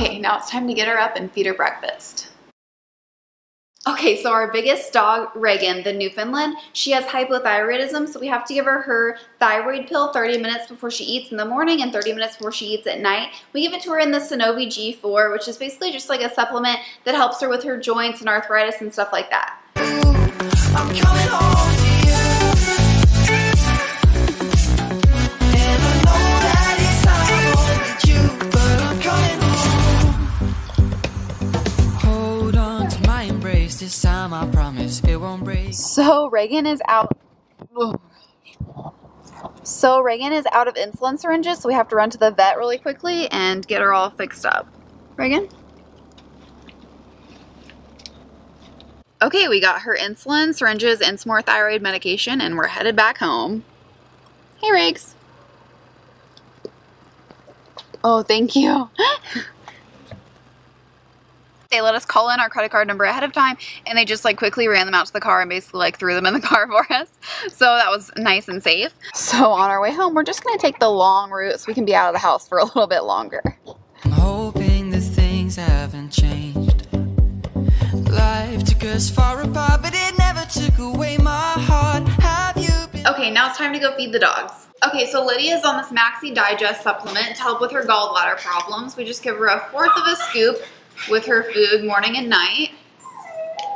now it's time to get her up and feed her breakfast. Okay, so our biggest dog, Reagan, the Newfoundland, she has hypothyroidism, so we have to give her her thyroid pill 30 minutes before she eats in the morning and 30 minutes before she eats at night. We give it to her in the Synovi G4, which is basically just like a supplement that helps her with her joints and arthritis and stuff like that. So Reagan is out. So Reagan is out of insulin syringes, so we have to run to the vet really quickly and get her all fixed up. Reagan? Okay, we got her insulin, syringes, and some more thyroid medication, and we're headed back home. Hey, Riggs. Oh, thank you. they let us call in our credit card number ahead of time and they just like quickly ran them out to the car and basically like threw them in the car for us. So that was nice and safe. So on our way home, we're just gonna take the long route so we can be out of the house for a little bit longer. I'm hoping that things haven't changed. Life took us far apart, but it never took away my heart. Have you Okay, now it's time to go feed the dogs. Okay, so Lydia's on this MaxxiDigest supplement to help with her gallbladder problems. We just give her a fourth of a scoop with her food morning and night.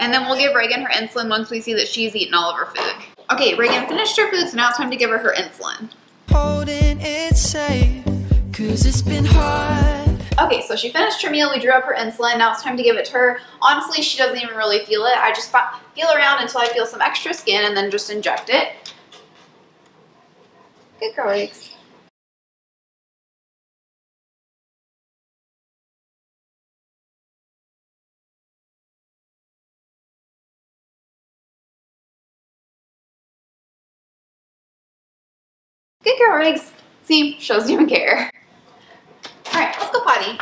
And then we'll give Reagan her insulin once we see that she's eaten all of her food. Okay, Reagan finished her food, so now it's time to give her her insulin. Holding it safe, cause it's been hard. Okay, so she finished her meal, we drew up her insulin, now it's time to give it to her. Honestly, she doesn't even really feel it. I just feel around until I feel some extra skin and then just inject it. Good girl, Riggs. Good girl, Riggs. See, she doesn't care. All right, let's go potty.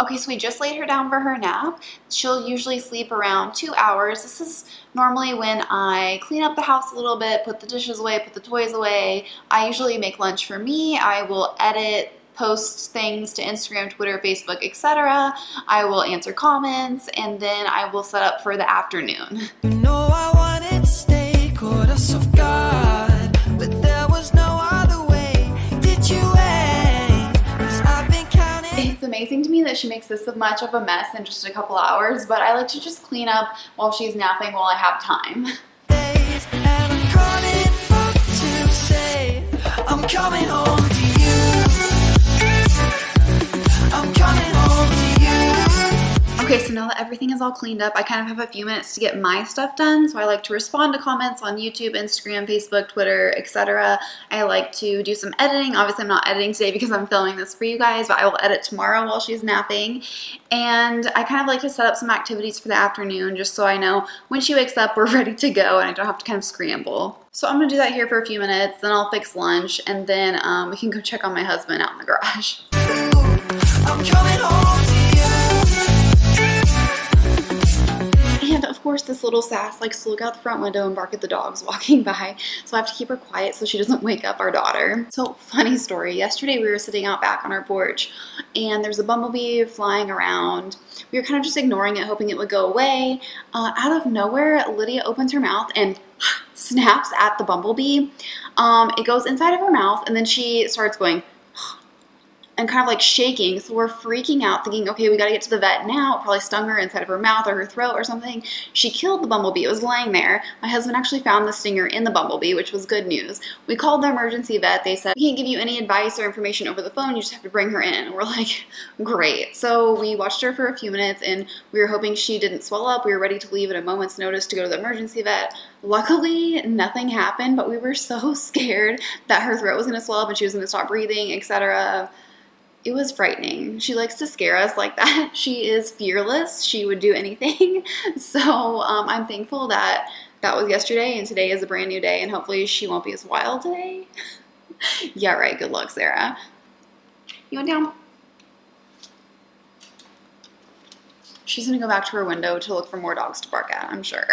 Okay, so we just laid her down for her nap. She'll usually sleep around two hours. This is normally when I clean up the house a little bit, put the dishes away, put the toys away. I usually make lunch for me. I will edit post things to Instagram, Twitter, Facebook, etc. I will answer comments and then I will set up for the afternoon. You know amazing to me that she makes this much of a mess in just a couple hours, but I like to just clean up while she's napping while I have time. I'm coming home Okay, so now that everything is all cleaned up, I kind of have a few minutes to get my stuff done. So I like to respond to comments on YouTube, Instagram, Facebook, Twitter, etc. I like to do some editing. Obviously, I'm not editing today because I'm filming this for you guys, but I will edit tomorrow while she's napping. And I kind of like to set up some activities for the afternoon just so I know when she wakes up, we're ready to go and I don't have to kind of scramble. So I'm to do that here for a few minutes, then I'll fix lunch, and then um, we can go check on my husband out in the garage. course, this little sass likes to look out the front window and bark at the dogs walking by. So I have to keep her quiet so she doesn't wake up our daughter. So funny story. Yesterday we were sitting out back on our porch and there's a bumblebee flying around. We were kind of just ignoring it, hoping it would go away. Uh, out of nowhere, Lydia opens her mouth and snaps at the bumblebee. Um, it goes inside of her mouth and then she starts going and kind of like shaking. So we're freaking out, thinking, okay, we got to get to the vet now. It probably stung her inside of her mouth or her throat or something. She killed the bumblebee. It was laying there. My husband actually found the stinger in the bumblebee, which was good news. We called the emergency vet. They said, we can't give you any advice or information over the phone. You just have to bring her in. we're like, great. So we watched her for a few minutes and we were hoping she didn't swell up. We were ready to leave at a moment's notice to go to the emergency vet. Luckily, nothing happened, but we were so scared that her throat was going to swell up and she was going to stop breathing, etc it was frightening. She likes to scare us like that. She is fearless. She would do anything. So um, I'm thankful that that was yesterday and today is a brand new day and hopefully she won't be as wild today. yeah, right. Good luck, Sarah. You went down? She's going to go back to her window to look for more dogs to bark at, I'm sure.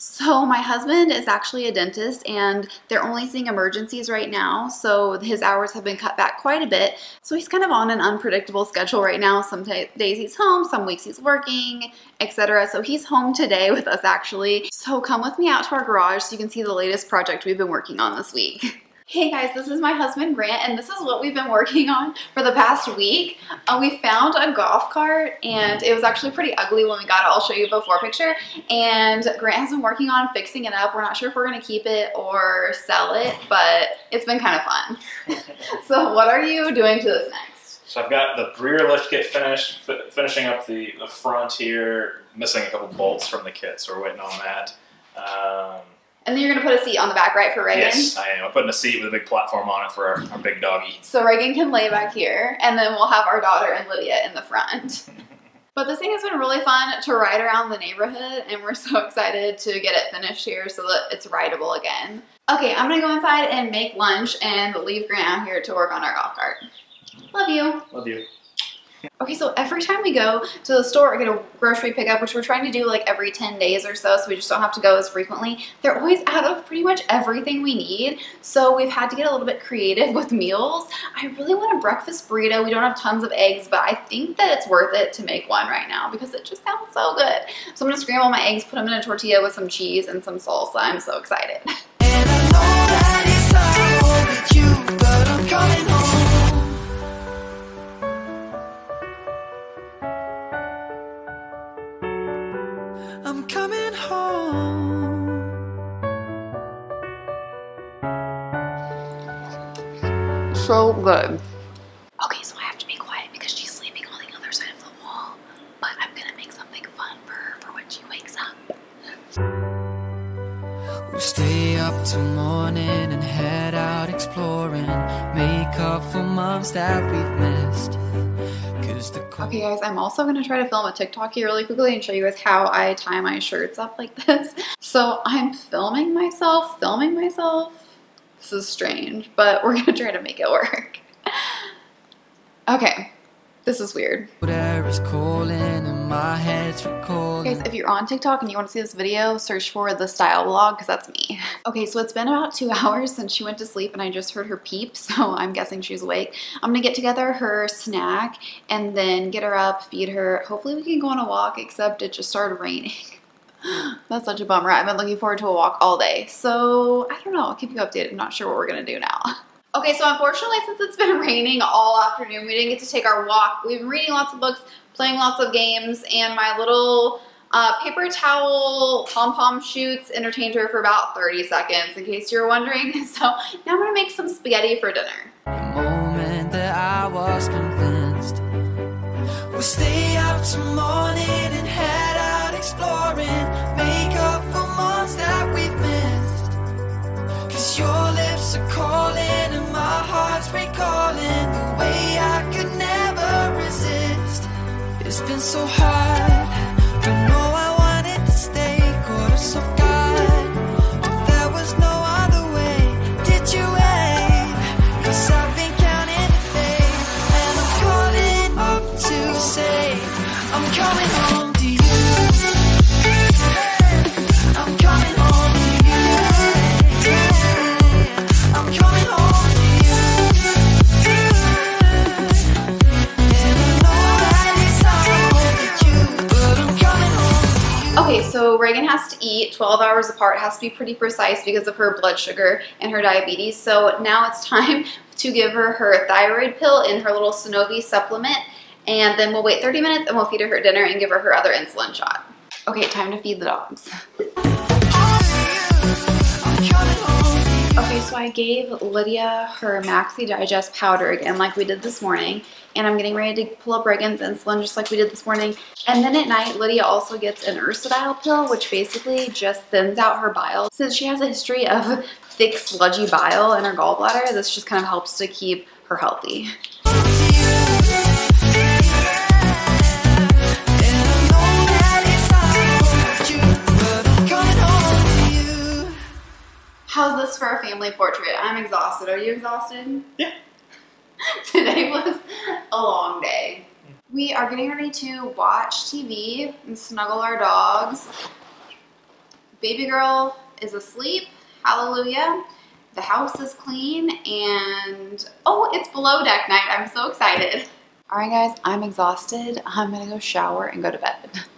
So my husband is actually a dentist and they're only seeing emergencies right now. So his hours have been cut back quite a bit. So he's kind of on an unpredictable schedule right now. Some days he's home, some weeks he's working, etc. So he's home today with us actually. So come with me out to our garage so you can see the latest project we've been working on this week. Hey guys, this is my husband Grant and this is what we've been working on for the past week. Uh, we found a golf cart and it was actually pretty ugly when we got it. I'll show you a before picture. And Grant has been working on fixing it up. We're not sure if we're gonna keep it or sell it, but it's been kind of fun. so what are you doing to this next? So I've got the rear lift kit finished, finishing up the, the front here, missing a couple bolts from the kit, so we're waiting on that. Um, and then you're gonna put a seat on the back, right, for Reagan? Yes, I am. I'm putting a seat with a big platform on it for our, our big doggy. So Reagan can lay back here, and then we'll have our daughter and Lydia in the front. But this thing has been really fun to ride around the neighborhood and we're so excited to get it finished here so that it's rideable again. Okay, I'm gonna go inside and make lunch and leave Grant out here to work on our golf cart. Love you. Love you. Okay, so every time we go to the store or get a grocery pickup, which we're trying to do like every 10 days or so, so we just don't have to go as frequently, they're always out of pretty much everything we need. So we've had to get a little bit creative with meals. I really want a breakfast burrito. We don't have tons of eggs, but I think that it's worth it to make one right now because it just sounds so good. So I'm gonna scramble my eggs, put them in a tortilla with some cheese and some salsa. I'm so excited. so good. Okay, so I have to be quiet because she's sleeping on the other side of the wall, but I'm gonna make something fun for her for when she wakes up. We'll stay up till morning and head out exploring, make up for months that we've missed. Okay guys, I'm also going to try to film a TikTok here really quickly and show you guys how I tie my shirts up like this. So I'm filming myself, filming myself, this is strange, but we're gonna try to make it work. okay, this is weird. Guys, if you're on TikTok and you want to see this video, search for the style blog because that's me. Okay, so it's been about two hours since she went to sleep and I just heard her peep, so I'm guessing she's awake. I'm gonna get together her snack and then get her up, feed her. Hopefully we can go on a walk, except it just started raining. That's such a bummer. I've been looking forward to a walk all day. So I don't know. I'll keep you updated. I'm not sure what we're going to do now. Okay, so unfortunately, since it's been raining all afternoon, we didn't get to take our walk. We've been reading lots of books, playing lots of games, and my little uh, paper towel pom-pom shoots entertained her for about 30 seconds, in case you're wondering. So now I'm to make some spaghetti for dinner. The moment that I was convinced we'll stay till morning my heart's recalling The way I could never resist. It's been so hard, Reagan has to eat 12 hours apart, has to be pretty precise because of her blood sugar and her diabetes. So now it's time to give her her thyroid pill in her little Synovi supplement. And then we'll wait 30 minutes and we'll feed her her dinner and give her her other insulin shot. Okay, time to feed the dogs. so I gave Lydia her MaxxiDigest powder again like we did this morning. And I'm getting ready to pull up Reagan's insulin just like we did this morning. And then at night, Lydia also gets an Ursodiol pill, which basically just thins out her bile. Since she has a history of thick, sludgy bile in her gallbladder, this just kind of helps to keep her healthy. How's this for a family portrait? I'm exhausted. Are you exhausted? Yeah. Today was a long day. We are getting ready to watch TV and snuggle our dogs. Baby girl is asleep. Hallelujah. The house is clean and oh, it's below deck night. I'm so excited. All right, guys, I'm exhausted. I'm gonna go shower and go to bed.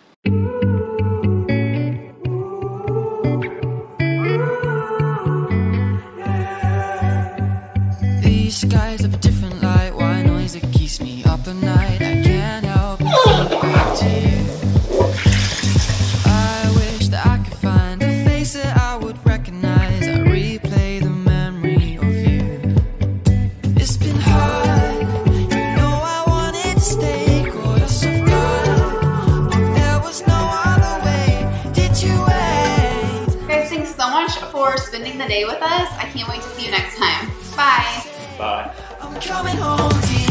spending the day with us. I can't wait to see you next time. Bye. Bye.